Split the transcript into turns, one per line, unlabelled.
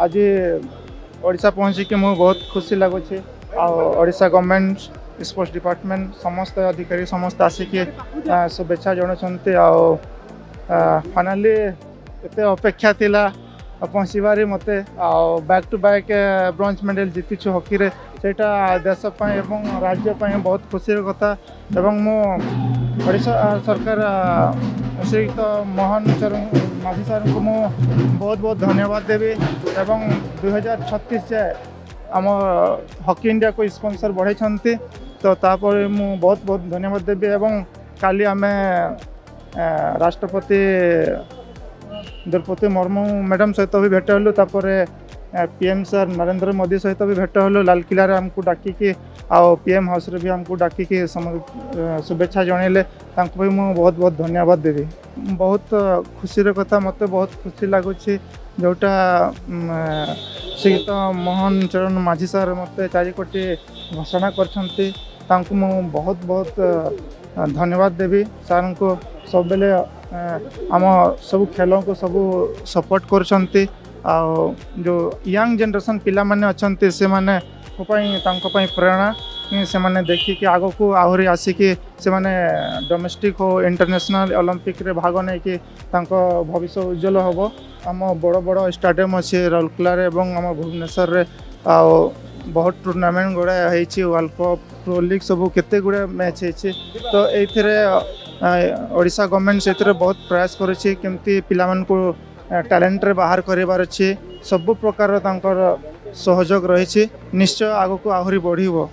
आज ओडा पहुँचिकी मुझे बहुत खुशी लगुच आशा गवर्नमेंट स्पोर्ट्स डिपार्टमेंट समस्त अधिकारी समस्त आसिक शुभेच्छा जनावं आ फाइनाली एत अपेक्षा था ପହଞ୍ଚିବାରେ ମୋତେ ଆଉ back to back bronze medal ଜିତିଛୁ ହକିରେ ସେଇଟା ଦେଶ ପାଇଁ ଏବଂ ରାଜ୍ୟ ପାଇଁ ବହୁତ ଖୁସିର କଥା ଏବଂ ମୁଁ ଓଡ଼ିଶା ସରକାର ଶ୍ରୀଯୁକ୍ତ ମୋହନ ଚର ମାଝୀ ସାର୍ଙ୍କୁ ମୁଁ ବହୁତ ବହୁତ ଧନ୍ୟବାଦ ଦେବି ଏବଂ ଦୁଇହଜାର ଛତିଶ ଯାଏ ଆମ ହକି ଇଣ୍ଡିଆକୁ ସ୍ପନ୍ସର୍ ବଢ଼େଇଛନ୍ତି ତ ତାପରେ ମୁଁ ବହୁତ ବହୁତ ଧନ୍ୟବାଦ ଦେବି ଏବଂ କାଲି ଆମେ ରାଷ୍ଟ୍ରପତି ଦ୍ରୌପଦୀ ମୁର୍ମୁ ମ୍ୟାଡ଼ାମ୍ ସହିତ ବି ଭେଟ ହେଲୁ ତାପରେ P M sir Narendra Modi ସହିତ ବି ଭେଟ ହେଲୁ ଲାଲକିଲ୍ଲାରେ ଆମକୁ ଡାକିକି ଆଉ ପି ଏମ୍ ହାଉସ୍ରେ ବି ଆମକୁ ଡାକିକି ଶୁଭେଚ୍ଛା ଜଣାଇଲେ ତାଙ୍କୁ ବି ମୁଁ ବହୁତ ବହୁତ ଧନ୍ୟବାଦ ଦେବି ବହୁତ ଖୁସିର କଥା ମୋତେ ବହୁତ ଖୁସି ଲାଗୁଛି ଯେଉଁଟା ଶ୍ରୀଯୁକ୍ତ ମୋହନ ଚରଣ ମାଝୀ ସାର୍ ମୋତେ ଚାରି କୋଟି ଘୋଷଣା କରିଛନ୍ତି ତାଙ୍କୁ ମୁଁ ବହୁତ ବହୁତ ଧନ୍ୟବାଦ ଦେବି ସାର୍ଙ୍କୁ ସବୁବେଳେ आम सब खेल को सब सपोर्ट कर जो यंग जेनरेसन पाने अच्छा से मैंने प्रेरणा से मैंने देखिक आग को आहरी आसिकी से डोमेस्टिक हो इंटरनेशनल ओलंपिक रे भाग नहीं कि भविष्य उज्जवल हम आम बड़ बड़ स्टाडियम अच्छे राउरकेलार और आम भुवनेश्वर बहुत टूर्णमेंट गुड़ा वर्ल्ड कप प्रो लिग सब के मैच हो तो ये ଓଡ଼ିଶା ଗଭର୍ଣ୍ଣମେଣ୍ଟ ସେଥିରେ ବହୁତ ପ୍ରୟାସ କରୁଛି କେମିତି ପିଲାମାନଙ୍କୁ ଟ୍ୟାଲେଣ୍ଟରେ ବାହାର କରିବାର ଅଛି ସବୁ ପ୍ରକାରର ତାଙ୍କର ସହଯୋଗ ରହିଛି ନିଶ୍ଚୟ ଆଗକୁ ଆହୁରି ବଢ଼ିବ